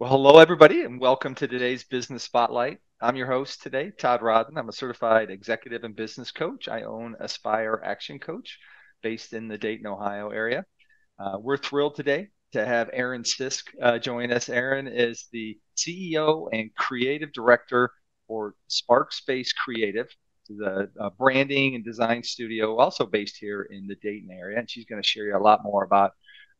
Well, hello, everybody, and welcome to today's Business Spotlight. I'm your host today, Todd Rodden. I'm a certified executive and business coach. I own Aspire Action Coach based in the Dayton, Ohio area. Uh, we're thrilled today to have Errin Siske uh, join us. Errin is the CEO and creative director for Sparkspace Creative, the uh, branding and design studio, also based here in the Dayton area. And she's going to share you a lot more about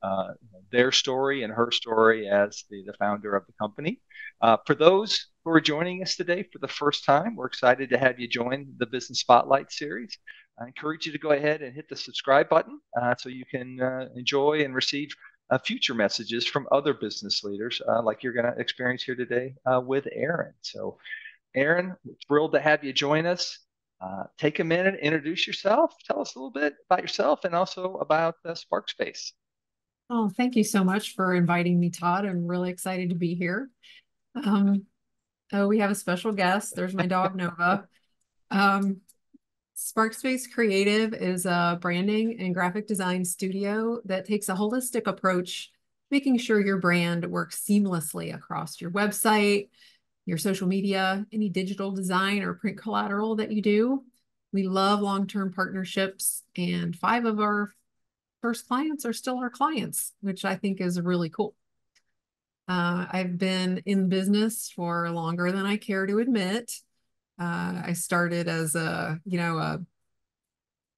uh, their story and her story as the, the founder of the company. Uh, for those who are joining us today for the first time, we're excited to have you join the Business Spotlight series. I encourage you to go ahead and hit the subscribe button uh, so you can uh, enjoy and receive uh, future messages from other business leaders uh, like you're going to experience here today with Errin. So, Errin, thrilled to have you join us. take a minute, introduce yourself, tell us a little bit about yourself and also about Sparkspace. Oh, thank you so much for inviting me, Todd. I'm really excited to be here. Um, oh, we have a special guest. There's my dog, Nova. Um, Sparkspace Creative is a branding and graphic design studio that takes a holistic approach, making sure your brand works seamlessly across your website, your social media, any digital design or print collateral that you do. We love long-term partnerships, and five of our first clients are still our clients, which I think is really cool. Uh, I've been in business for longer than I care to admit. Uh, I started as a, you know, a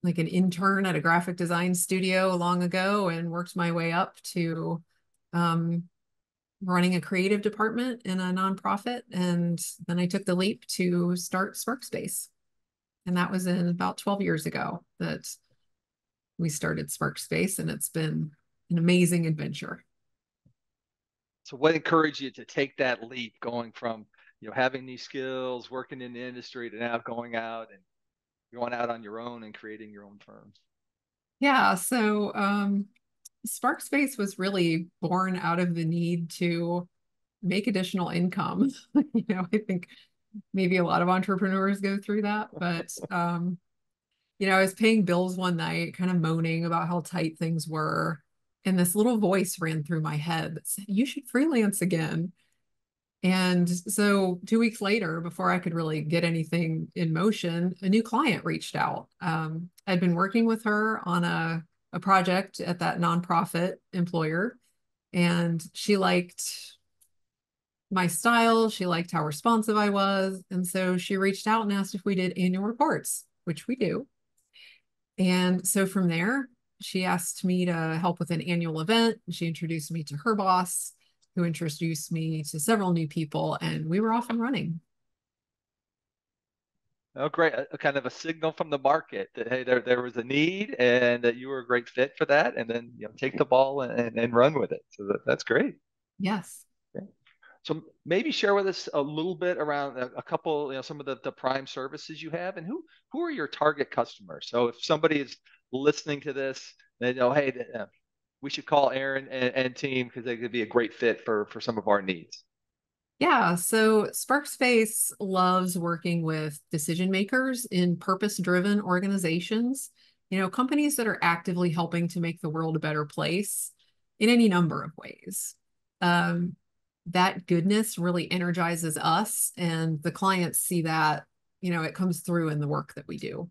like an intern at a graphic design studio a long ago and worked my way up to um, running a creative department in a nonprofit. And then I took the leap to start Sparkspace. And that was in about 12 years ago that we started Sparkspace, and it's been an amazing adventure. So, what encouraged you to take that leap, going from you know having these skills, working in the industry, to now going out and going out on your own and creating your own firm? Yeah, so um, Sparkspace was really born out of the need to make additional income. you know, I think maybe a lot of entrepreneurs go through that, but um, you know, I was paying bills one night, kind of moaning about how tight things were. And this little voice ran through my head that said, You should freelance again. And so, two weeks later, before I could really get anything in motion, a new client reached out. Um, I'd been working with her on a, a project at that nonprofit employer, and she liked my style. She liked how responsive I was. And so, she reached out and asked if we did annual reports, which we do. And so from there, she asked me to help with an annual event. She introduced me to her boss, who introduced me to several new people, and we were off and running. Oh, great! A, kind of a signal from the market that hey, there there was a need, and that you were a great fit for that, and then you know take the ball and, and run with it. So that, that's great. Yes. So maybe share with us a little bit around a, a, couple, you know, some of the, the prime services you have, and who who are your target customers. So if somebody is listening to this, they know, hey, uh, we should call Errin and, and team because they could be a great fit for for some of our needs. Yeah, so Sparkspace loves working with decision makers in purpose-driven organizations. You know, companies that are actively helping to make the world a better place in any number of ways. Um, that goodness really energizes us and the clients see that you know it comes through in the work that we do.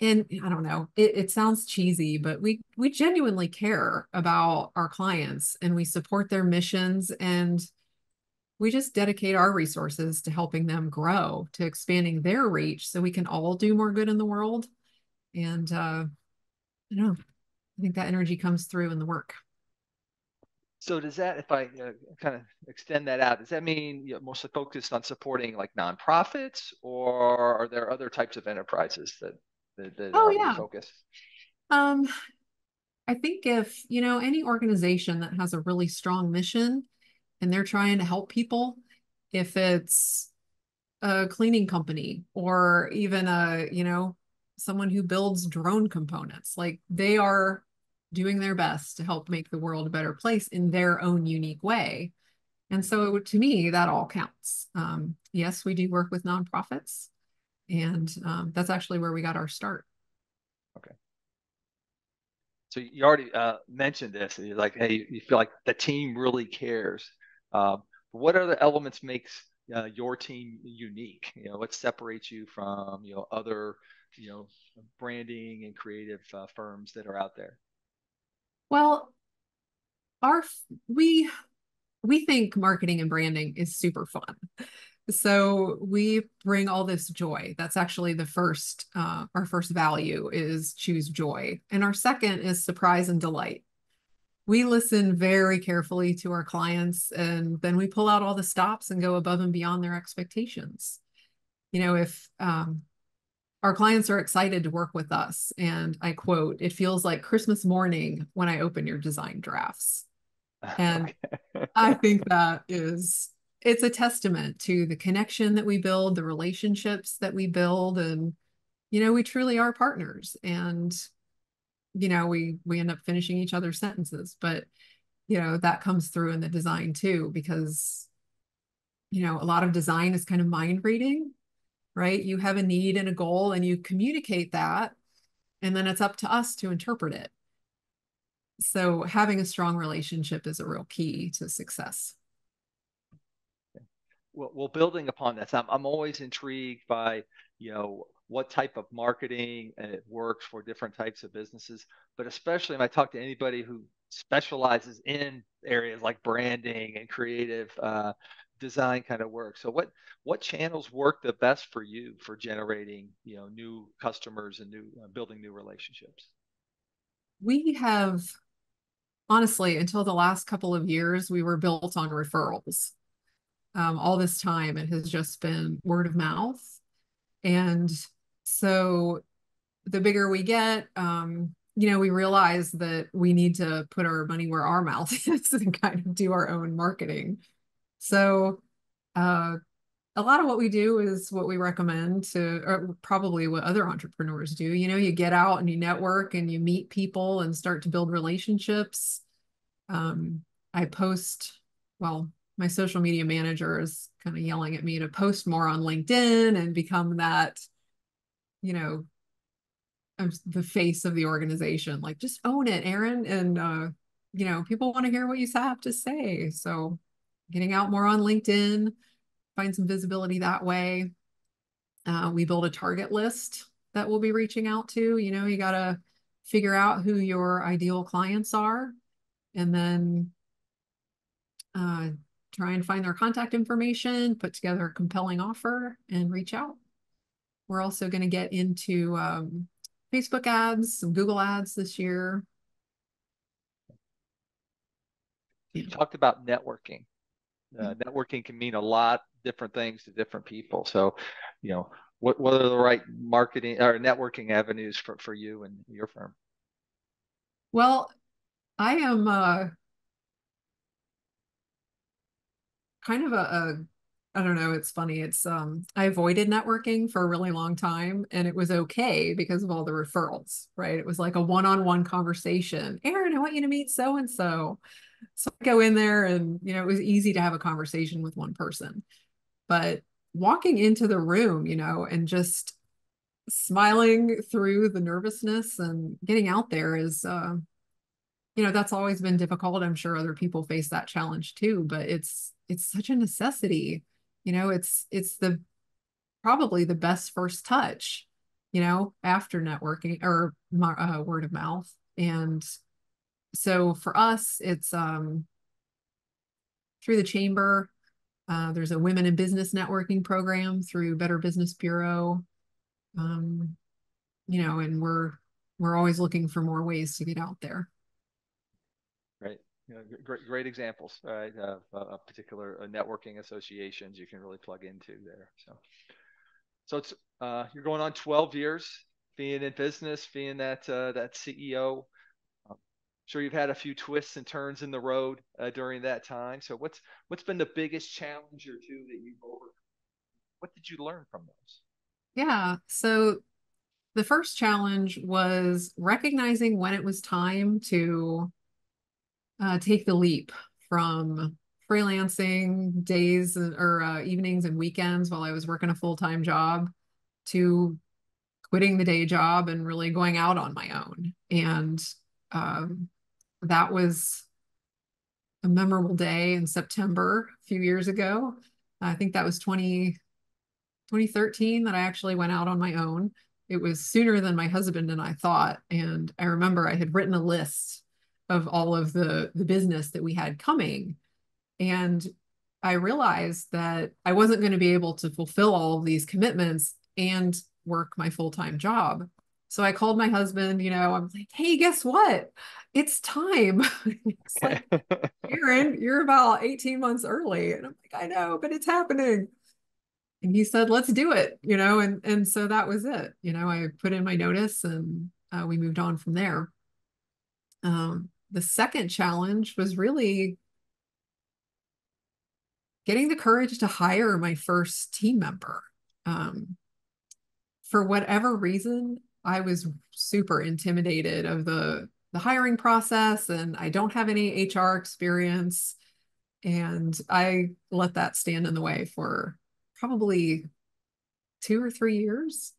And i don't know it, it sounds cheesy but we we genuinely care about our clients and we support their missions and we just dedicate our resources to helping them grow to expanding their reach so we can all do more good in the world. And uh i don't know i think that energy comes through in the work so does that, if I uh, kind of extend that out, does that mean you're mostly focused on supporting like nonprofits, or are there other types of enterprises that that, that oh, are yeah. focus? Um, I think if you know any organization that has a really strong mission and they're trying to help people, if it's a cleaning company or even a you know someone who builds drone components, like they are doing their best to help make the world a better place in their own unique way. And so to me, that all counts. Um, yes, we do work with nonprofits, and um, that's actually where we got our start. Okay. So you already uh, mentioned this. You're like, hey, you feel like the team really cares. Um, what other elements makes uh, your team unique? You know, what separates you from you know other you know branding and creative uh, firms that are out there? Well, our we we think marketing and branding is super fun. So we bring all this joy. That's actually the first, uh, our first value is choose joy. And our second is surprise and delight. We listen very carefully to our clients and then we pull out all the stops and go above and beyond their expectations. You know, if um, our clients are excited to work with us, and I quote, it feels like Christmas morning when I open your design drafts. And I think that is it's a testament to the connection that we build, the relationships that we build, and you know, we truly are partners. And you know, we we end up finishing each other's sentences, but you know, that comes through in the design too, because you know, a lot of design is kind of mind reading, right? You have a need and a goal, and you communicate that, and then it's up to us to interpret it. So having a strong relationship is a real key to success well, well building upon this, I'm, I'm always intrigued by, you know, what type of marketing it works for different types of businesses. But especially when I talk to anybody who specializes in areas like branding and creative uh, design kind of work. So what what channels work the best for you for generating you know new customers and new uh, building new relationships? We have honestly until the last couple of years we were built on referrals um, all this time it has just been word of mouth and so the bigger we get um, you know we realize that we need to put our money where our mouth is and kind of do our own marketing so uh, a lot of what we do is what we recommend to or probably what other entrepreneurs do you know you get out and you network and you meet people and start to build relationships um, i post well my social media manager is kind of yelling at me to post more on LinkedIn and become that, you know, I'm the face of the organization. Like, just own it, Errin. And, uh, you know, people want to hear what you have to say. So, getting out more on LinkedIn, find some visibility that way. Uh, we build a target list that we'll be reaching out to. You know, you got to figure out who your ideal clients are and then uh, try and find their contact information, put together a compelling offer, and reach out. We're also going to get into um, Facebook ads, some Google ads this year. You talked about networking. Uh, mm-hmm. networking can mean a lot different things to different people. So, you know, what what are the right marketing or networking avenues for for you and your firm? Well, I am uh, kind of a, a I don't know, it's funny. It's um I avoided networking for a really long time and it was okay because of all the referrals, right? It was like a one-on-one conversation. Errin, I want you to meet so and so. So I go in there and you know, it was easy to have a conversation with one person. But walking into the room, you know, and just smiling through the nervousness and getting out there is uh you know, that's always been difficult. I'm sure other people face that challenge too, but it's it's such a necessity you know it's it's the probably the best first touch you know after networking or uh, word of mouth and so for us it's um through the chamber uh, there's a women in business networking program through better business bureau um you know and we're we're always looking for more ways to get out there you know, great, great examples, right, uh, particular uh, networking associations you can really plug into there. So, so it's uh, you're going on 12 years being in business, being that uh, that CEO. Sure you've had a few twists and turns in the road uh, during that time. So, what's what's been the biggest challenge or two that you've overcome? What did you learn from those? Yeah, so the first challenge was recognizing when it was time to uh, take the leap from freelancing days or uh, evenings and weekends while I was working a full time job to quitting the day job and really going out on my own. And um, that was a memorable day in September a few years ago. I think that was 20, 2013 that I actually went out on my own. It was sooner than my husband and I thought. And I remember I had written a list of all of the, the business that we had coming. And I realized that I wasn't going to be able to fulfill all of these commitments and work my full time job. So I called my husband, you know, I'm like, hey, guess what? It's time. it's like, Errin, you're about 18 months early. And I'm like, I know, but it's happening. And he said, let's do it, you know, and and so that was it. You know, I put in my notice and uh, we moved on from there. Um, the second challenge was really getting the courage to hire my first team member. Um, for whatever reason, I was super intimidated of the the hiring process and I don't have any HR experience and I let that stand in the way for probably 2 or 3 years.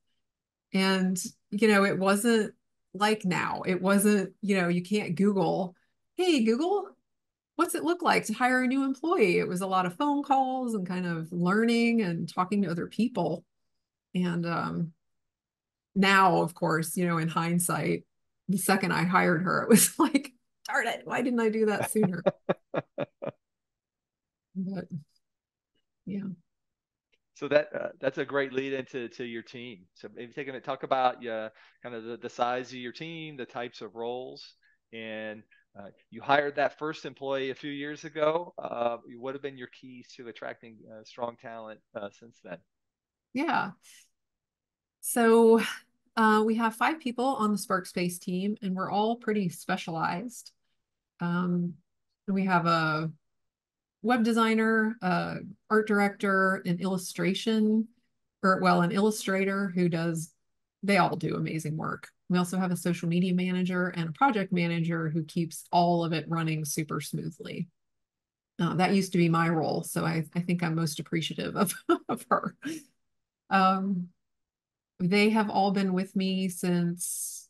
And you know, it wasn't like now. It wasn't, you know, you can't Google, "Hey Google, what's it look like to hire a new employee?" It was a lot of phone calls and kind of learning and talking to other people. And um now, of course, you know, in hindsight, the second I hired her, it was like, darn it, why didn't I do that sooner? but yeah. So that uh, that's a great lead into to your team. So maybe taking it talk about yeah, kind of the, the size of your team, the types of roles, and uh, you hired that first employee a few years ago. Uh, what have been your keys to attracting uh, strong talent uh, since then? Yeah. So uh, we have five people on the SparkSpace team, and we're all pretty specialized. Um, we have a web designer, a art director, an illustration, or well, an illustrator who does. They all do amazing work. We also have a social media manager and a project manager who keeps all of it running super smoothly. Uh, that used to be my role, so I, I think I'm most appreciative of, of her. Um, they have all been with me since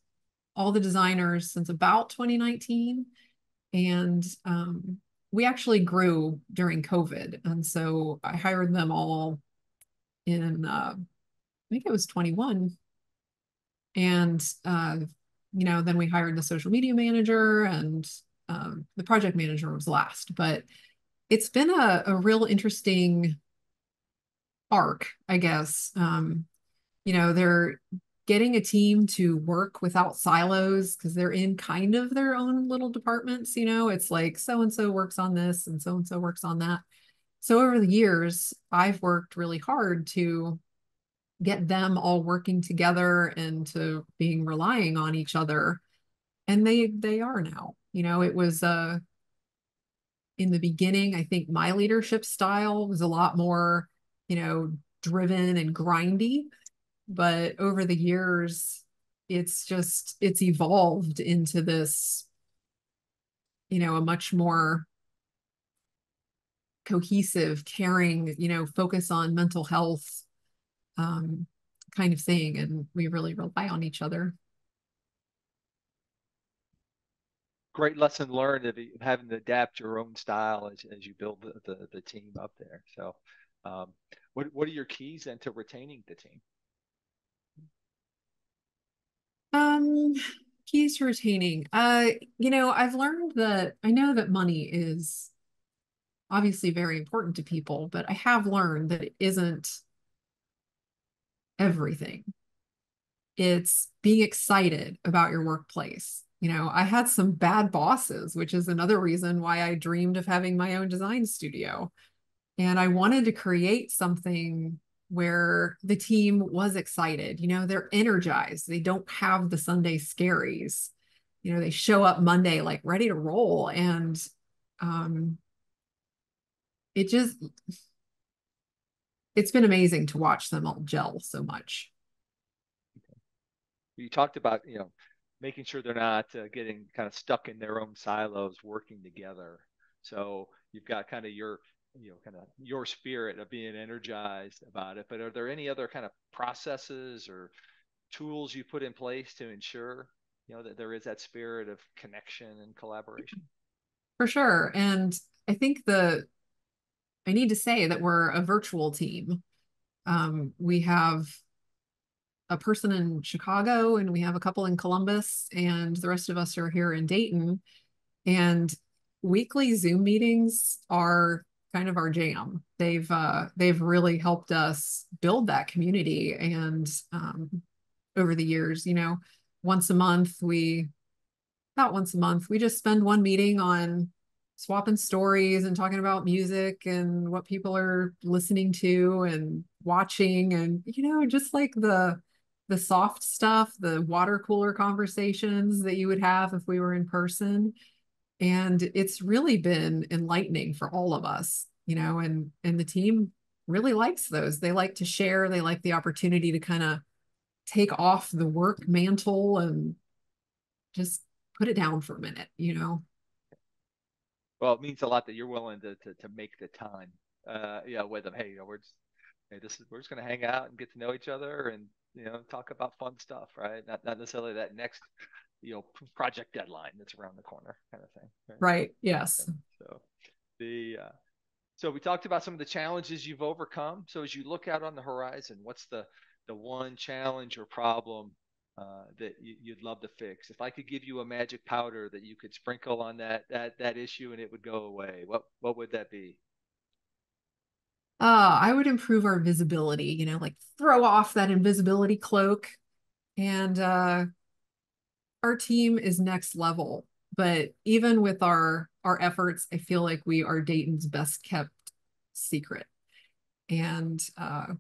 all the designers since about 2019 and um, we actually grew during covid. And so i hired them all in uh, i think it was 21 and uh, you know then we hired the social media manager and um, the project manager was last. But it's been a, a real interesting arc i guess. Um, you know, they're getting a team to work without silos because they're in kind of their own little departments. You know, it's like so and so works on this and so and so works on that. So over the years, I've worked really hard to get them all working together and to being relying on each other. And they they are now. You know, it was uh in the beginning, I think my leadership style was a lot more, you know, driven and grindy but over the years it's just it's evolved into this you know a much more cohesive caring you know focus on mental health um, kind of thing and we really rely on each other. Great lesson learned of having to adapt your own style as, as you build the, the, the team up there. So um, what, what are your keys then to retaining the team um, keys to retaining. Uh, you know, I've learned that I know that money is obviously very important to people, but I have learned that it isn't everything. It's being excited about your workplace. You know, I had some bad bosses, which is another reason why I dreamed of having my own design studio. And I wanted to create something where the team was excited. You know, they're energized. They don't have the Sunday scaries. You know, they show up Monday like ready to roll. And um, it just, it's been amazing to watch them all gel so much. You talked about, you know, making sure they're not uh, getting kind of stuck in their own silos, working together. So you've got kind of your you know kind of your spirit of being energized about it but are there any other kind of processes or tools you put in place to ensure you know that there is that spirit of connection and collaboration For sure. And I think the I need to say that we're a virtual team. Um, we have a person in Chicago and we have a couple in Columbus, and the rest of us are here in Dayton. And weekly Zoom meetings are kind of our jam. They've uh, they've really helped us build that community. And um, over the years, you know, once a month we about once a month we just spend one meeting on swapping stories and talking about music and what people are listening to and watching and you know just like the the soft stuff the water cooler conversations that you would have if we were in person and it's really been enlightening for all of us you know and and the team really likes those they like to share they like the opportunity to kind of take off the work mantle and just put it down for a minute you know well, it means a lot that you're willing to to, to make the time. Uh, yeah, with them. Hey, you know, we're just hey, this is we're just gonna hang out and get to know each other and you know talk about fun stuff, right? Not not necessarily that next you know project deadline that's around the corner kind of thing. Right. right. Yes. So the uh, so we talked about some of the challenges you've overcome. So as you look out on the horizon, what's the the one challenge or problem uh, that you, would love to fix? If I could give you a magic powder that you could sprinkle on that that that issue and it would go away, what what would that be? Uh, I would improve our visibility, you know, like throw off that invisibility cloak. And uh, our team is next level. But even with our our efforts, I feel like we are Dayton's best kept secret. And uh,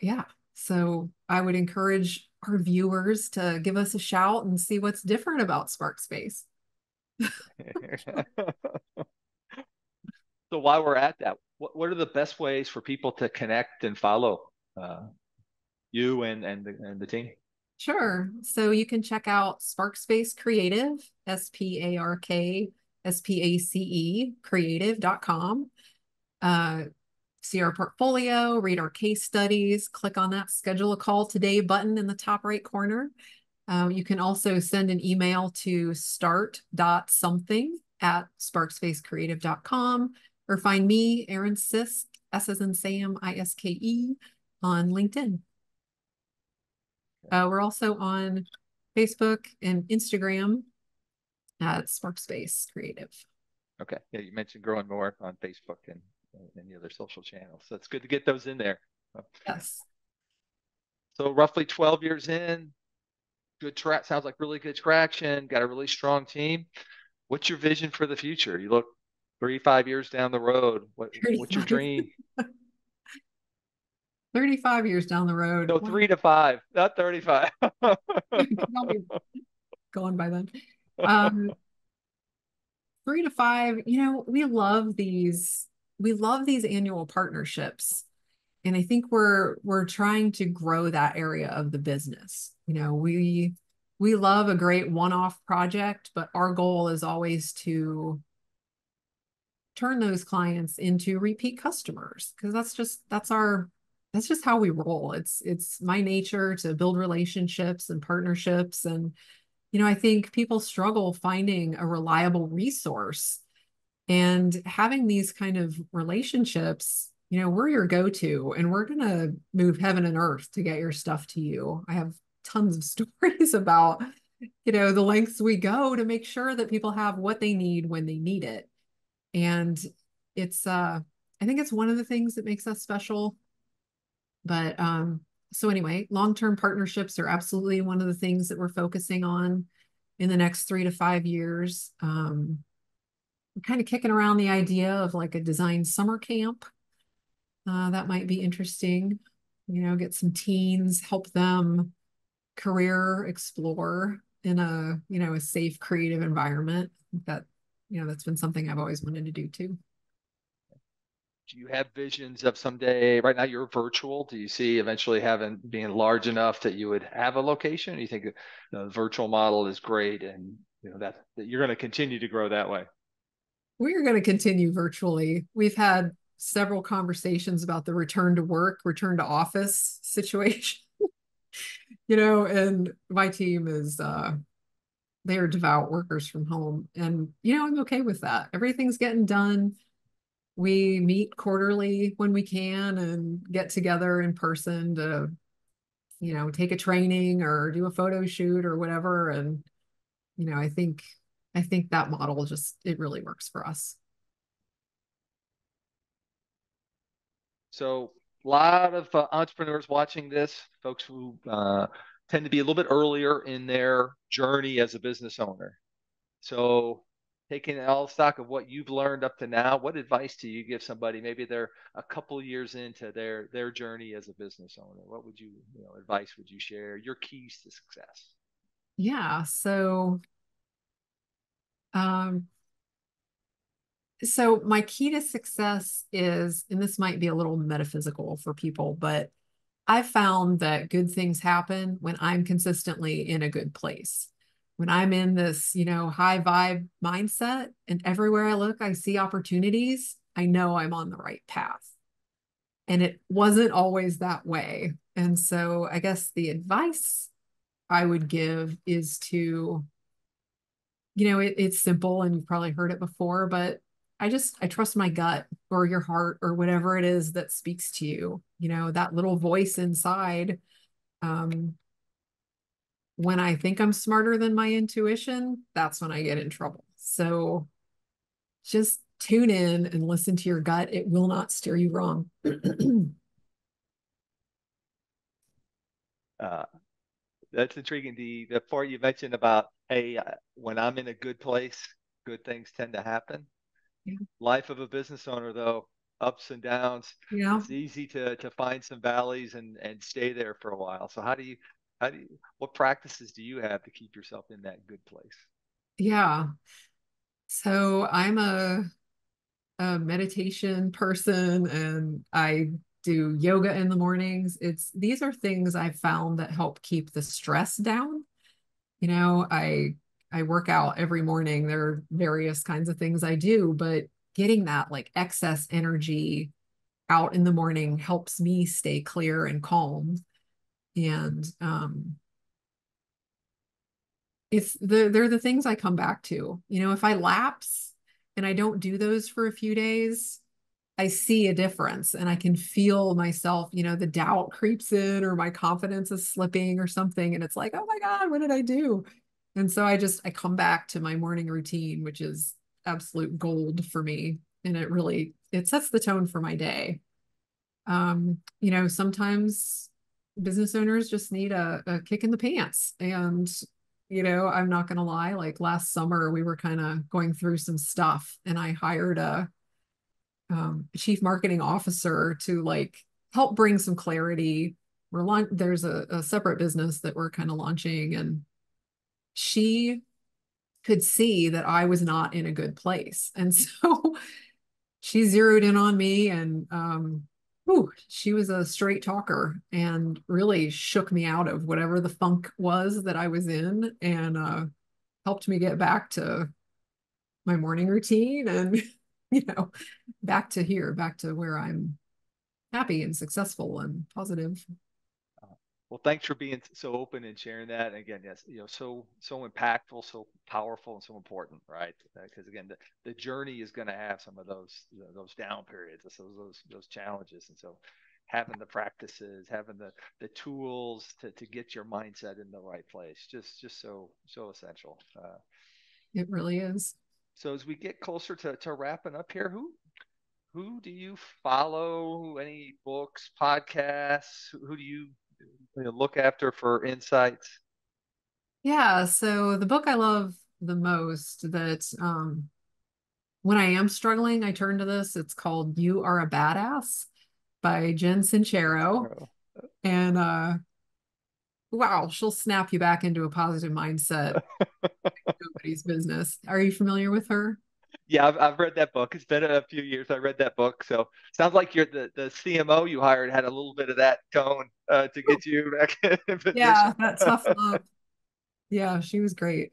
yeah, so I would encourage our viewers to give us a shout and see what's different about SparkSpace. so while we're at that, what, what are the best ways for people to connect and follow uh, you and and the, and the team? Sure. So you can check out SparkSpace Creative, S P A R K S P A C E creative.com. Uh, see our portfolio, read our case studies, click on that schedule a call today button in the top right corner. Um, you can also send an email to start.something at sparkspacecreative.com or find me, Errin Siske, S as in Sam, I-S-K-E, on LinkedIn. Uh, we're also on Facebook and Instagram at Sparkspace Creative. Okay. Yeah, you mentioned growing more on Facebook and any other social channels. So it's good to get those in there. Yes. So roughly 12 years in, good track sounds like really good traction, got a really strong team. What's your vision for the future? You look three, five years down the road. What, what's your dream? 35 years down the road. No, three to five, not 35. going by then. Um, three to five, you know, we love these we love these annual partnerships and i think we're we're trying to grow that area of the business you know we we love a great one-off project but our goal is always to turn those clients into repeat customers because that's just that's our that's just how we roll it's it's my nature to build relationships and partnerships and you know i think people struggle finding a reliable resource and having these kind of relationships, you know, we're your go to and we're going to move heaven and earth to get your stuff to you. I have tons of stories about, you know, the lengths we go to make sure that people have what they need when they need it. And it's, uh, I think it's one of the things that makes us special. But, um, so anyway, long-term partnerships are absolutely one of the things that we're focusing on in the next three to five years. Um, kind of kicking around the idea of like a design summer camp. Uh, that might be interesting. You know, get some teens, help them career explore in a you know a safe, creative environment. That you know that's been something I've always wanted to do too. Do you have visions of someday? Right now, you're virtual. Do you see eventually having being large enough that you would have a location? you think the virtual model is great, and you know that, that you're going to continue to grow that way? We're going to continue virtually. We've had several conversations about the return to work, return to office situation. you know, and my team is uh they are devout workers from home. And, you know, I'm okay with that. Everything's getting done. We meet quarterly when we can and get together in person to, you know, take a training or do a photo shoot or whatever. And, you know, I think, I think that model just, it really works for us. So a lot of uh, entrepreneurs watching this, folks who uh, tend to be a little bit earlier in their journey as a business owner. So taking all stock of what you've learned up to now, what advice do you give somebody? Maybe they're a couple years into their their journey as a business owner. What would you, you know, advice would you share? Your keys to success. Yeah. So um so my key to success is, and this might be a little metaphysical for people, but I found that good things happen when I'm consistently in a good place. When I'm in this, you know, high vibe mindset and everywhere I look, I see opportunities, I know I'm on the right path. And it wasn't always that way. And so I guess the advice I would give is to, you know, it, it's simple and you've probably heard it before, but I just I trust my gut or your heart or whatever it is that speaks to you. You know, that little voice inside. Um, when I think I'm smarter than my intuition, that's when I get in trouble. So just tune in and listen to your gut. It will not steer you wrong. uh, that's intriguing. The the part you mentioned about hey, when I'm in a good place, good things tend to happen. Yeah. Life of a business owner, though, ups and downs. Yeah. It's easy to to find some valleys and and stay there for a while. So how do you how do you what practices do you have to keep yourself in that good place? Yeah. So I'm a a meditation person and I do yoga in the mornings. It's these are things I've found that help keep the stress down. You know, I I work out every morning. There are various kinds of things I do, but getting that like excess energy out in the morning helps me stay clear and calm. And um, it's the they're the things I come back to. You know, if I lapse and I don't do those for a few days, I see a difference and I can feel myself, you know, the doubt creeps in or my confidence is slipping or something. And it's like, oh my God, what did I do? And so I just I come back to my morning routine, which is absolute gold for me. And it really it sets the tone for my day. Um, you know, sometimes business owners just need a, a kick in the pants. And, you know, I'm not gonna lie, like last summer we were kind of going through some stuff and I hired a um, chief marketing officer to like help bring some clarity. We're launch there's a, a separate business that we're kind of launching and she could see that I was not in a good place. And so she zeroed in on me and um whew, she was a straight talker and really shook me out of whatever the funk was that I was in and uh helped me get back to my morning routine and you know back to here back to where I'm happy and successful and positive well, thanks for being so open and sharing that. And again, yes, you know, so so impactful, so powerful, and so important, right? Because uh, again, the, the journey is going to have some of those you know, those down periods, those those those challenges, and so having the practices, having the the tools to to get your mindset in the right place, just just so so essential. Uh, it really is. So as we get closer to to wrapping up here, who who do you follow? Any books, podcasts? Who, who do you look after for insights? Yeah. So the book I love the most that um, when I am struggling, I turn to this. It's called You Are a Badass by Jen Sincero. And uh, wow, she'll snap you back into a positive mindset. Nobody's business. Are you familiar with her? Yeah, I've, I've read that book. It's been a few years. I read that book, so sounds like you're the, the CMO you hired had a little bit of that tone uh, to get you back. Yeah, that tough love. Yeah, she was great.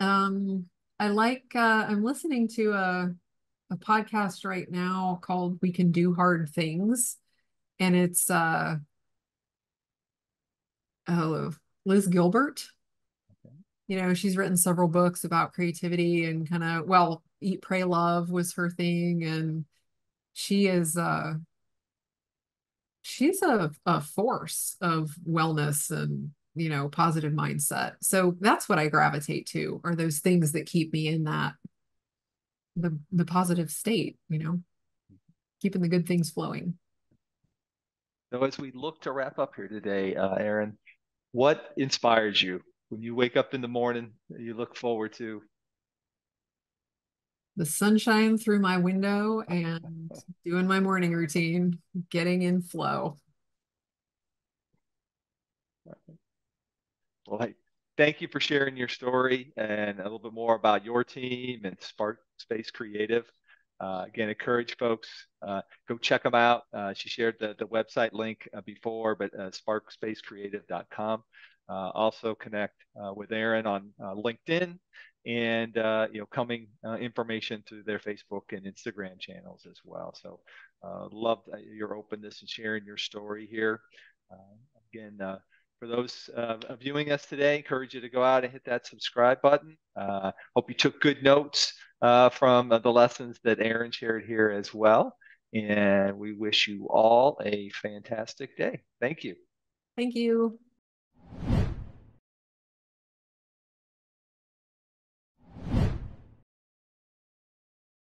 Um, I like. Uh, I'm listening to a a podcast right now called "We Can Do Hard Things," and it's uh, oh, Liz Gilbert you know, she's written several books about creativity and kind of, well, Eat, Pray, Love was her thing. And she is, uh, she's a, a force of wellness and, you know, positive mindset. So that's what I gravitate to are those things that keep me in that, the, the positive state, you know, keeping the good things flowing. So as we look to wrap up here today, uh, Errin, what inspires you when you wake up in the morning? You look forward to the sunshine through my window and doing my morning routine, getting in flow. Well, thank you for sharing your story and a little bit more about your team and Spark Space Creative. Uh, again, encourage folks uh, go check them out. Uh, she shared the, the website link uh, before, but uh, sparkspacecreative.com. Uh, also connect uh, with Errin on uh, LinkedIn and uh, you know coming information through their Facebook and Instagram channels as well. So love your openness and sharing your story here. again, for those uh, viewing us today, encourage you to go out and hit that subscribe button. Uh, hope you took good notes uh, from the lessons that Errin shared here as well. And we wish you all a fantastic day. Thank you. Thank you.